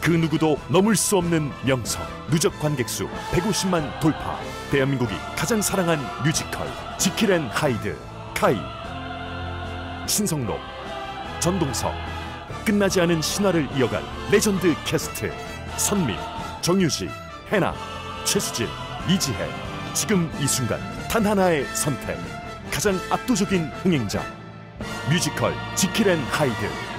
그 누구도 넘을 수 없는 명성 누적 관객 수 150만 돌파. 대한민국이 가장 사랑한 뮤지컬 지킬 앤 하이드 카이. 신성록 전동석. 끝나지 않은 신화를 이어갈 레전드 캐스트 선민 정유지 해나 최수진 이지혜. 지금 이 순간 단 하나의 선택. 가장 압도적인 흥행작 뮤지컬 지킬 앤 하이드.